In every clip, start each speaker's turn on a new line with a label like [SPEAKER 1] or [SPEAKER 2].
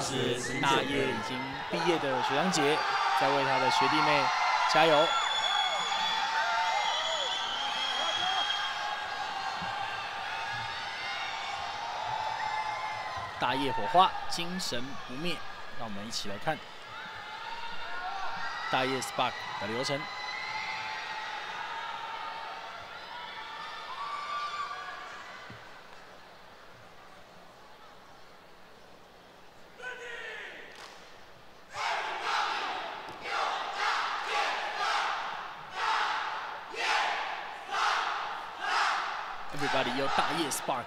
[SPEAKER 1] 是大业已经毕业的学长姐，在为他的学弟妹加油。大业火花，精神不灭。让我们一起来看大业 Spark 的流程。Everybody 有大业 Spark。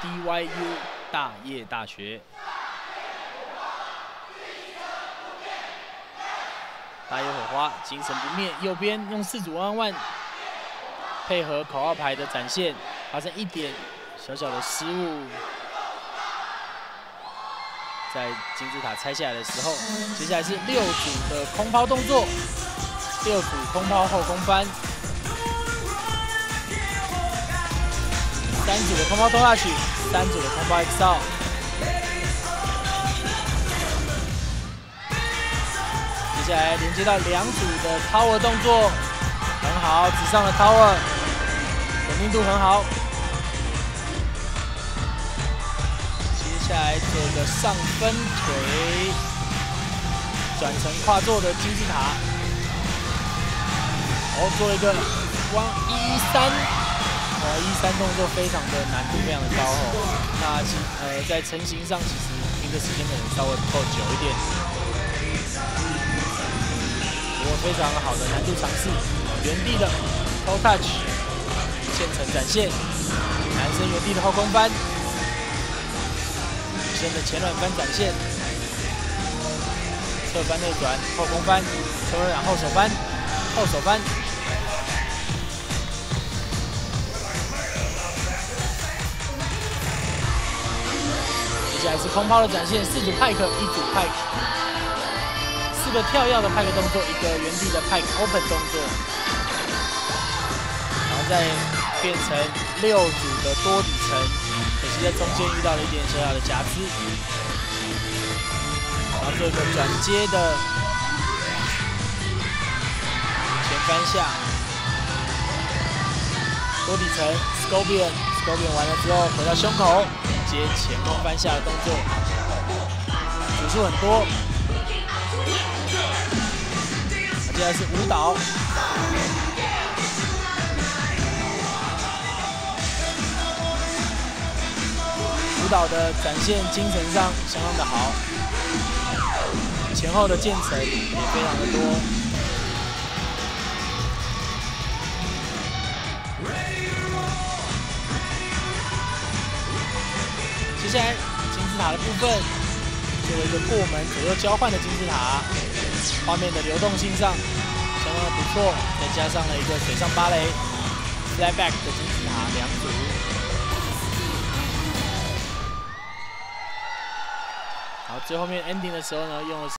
[SPEAKER 1] DYU 大业大学，大业火花，精神不灭。右边用四组弯弯，配合口号牌的展现，发生一点小小的失误。在金字塔拆下来的时候，接下来是六组的空抛动作，六组空抛后空翻。三组的空包拖下去，三组的空抛 X 套。接下来连接到两组的 Tower 动作，很好，纸上的 Tower，稳定度很好。接下来做一个上分腿，转成跨坐的金字塔。哦，做一个弯一三。呃，一三动作非常的难度非常的高哦。那其呃在成型上其实拼的时间可能稍微不够久一点。不过非常好的难度尝试，原地的 toe touch，现成展现，男生原地的后空翻，女生的前软翻展现，侧翻内转后空翻，侧翻后手翻，后手翻。还是空抛的展现，四组派克，一组派克，四个跳跃的派克动作，一个原地的派克 open 动作，然后再变成六组的多底层，可惜在中间遇到了一点小小的瑕疵，然后做一个转接的前翻下，多底层 scorpion，scorpion 完了之后回到胸口。接前空翻下的动作，组数很多。接下来是舞蹈，舞蹈的展现精神上相当的好，前后的渐层也非常的多。接下来金字塔的部分，作为一个过门左右交换的金字塔，画面的流动性上相当的不错，再加上了一个水上芭蕾 flyback 的金字塔两组。好，最后面 ending 的时候呢，用的是。